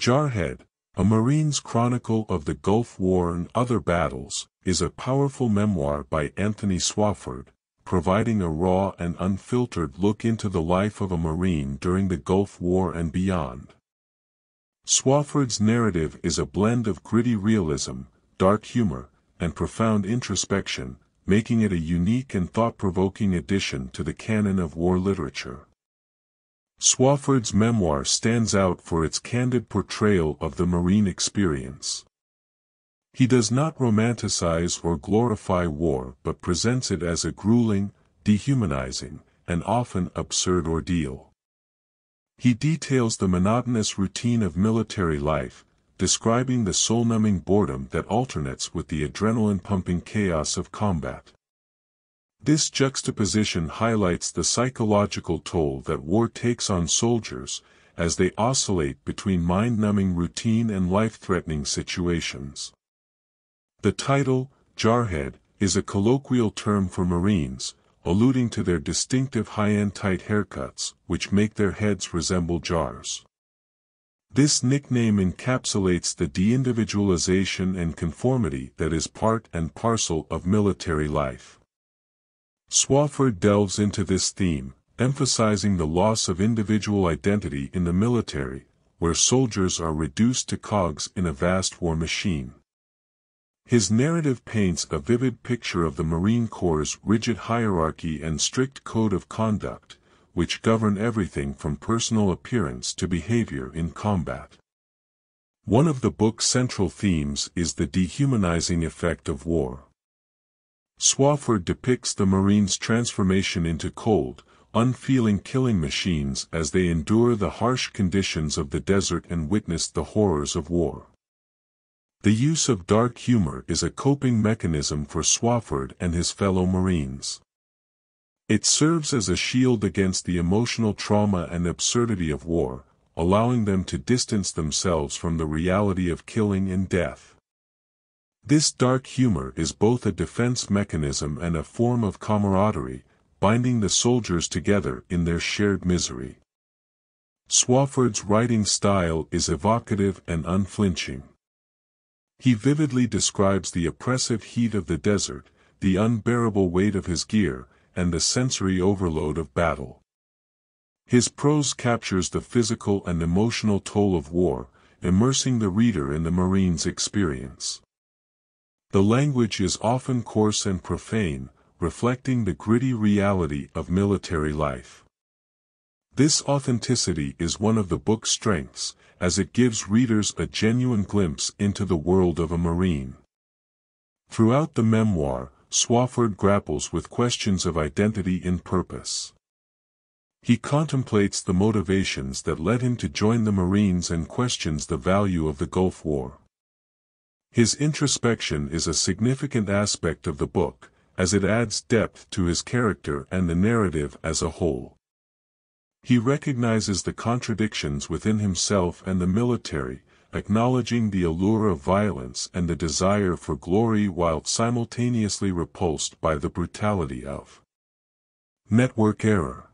Jarhead, A Marine's Chronicle of the Gulf War and Other Battles, is a powerful memoir by Anthony Swofford, providing a raw and unfiltered look into the life of a Marine during the Gulf War and beyond. Swofford's narrative is a blend of gritty realism, dark humor, and profound introspection, making it a unique and thought-provoking addition to the canon of war literature. Swofford's memoir stands out for its candid portrayal of the Marine experience. He does not romanticize or glorify war but presents it as a grueling, dehumanizing, and often absurd ordeal. He details the monotonous routine of military life, describing the soul-numbing boredom that alternates with the adrenaline-pumping chaos of combat. This juxtaposition highlights the psychological toll that war takes on soldiers, as they oscillate between mind-numbing routine and life-threatening situations. The title, Jarhead, is a colloquial term for Marines, alluding to their distinctive high-end tight haircuts, which make their heads resemble jars. This nickname encapsulates the deindividualization and conformity that is part and parcel of military life. Swofford delves into this theme, emphasizing the loss of individual identity in the military, where soldiers are reduced to cogs in a vast war machine. His narrative paints a vivid picture of the Marine Corps' rigid hierarchy and strict code of conduct, which govern everything from personal appearance to behavior in combat. One of the book's central themes is the dehumanizing effect of war. Swofford depicts the Marines' transformation into cold, unfeeling killing machines as they endure the harsh conditions of the desert and witness the horrors of war. The use of dark humor is a coping mechanism for Swofford and his fellow Marines. It serves as a shield against the emotional trauma and absurdity of war, allowing them to distance themselves from the reality of killing and death. This dark humor is both a defense mechanism and a form of camaraderie, binding the soldiers together in their shared misery. Swofford's writing style is evocative and unflinching. He vividly describes the oppressive heat of the desert, the unbearable weight of his gear, and the sensory overload of battle. His prose captures the physical and emotional toll of war, immersing the reader in the Marine's experience. The language is often coarse and profane, reflecting the gritty reality of military life. This authenticity is one of the book's strengths, as it gives readers a genuine glimpse into the world of a Marine. Throughout the memoir, Swofford grapples with questions of identity and purpose. He contemplates the motivations that led him to join the Marines and questions the value of the Gulf War. His introspection is a significant aspect of the book, as it adds depth to his character and the narrative as a whole. He recognizes the contradictions within himself and the military, acknowledging the allure of violence and the desire for glory while simultaneously repulsed by the brutality of network error.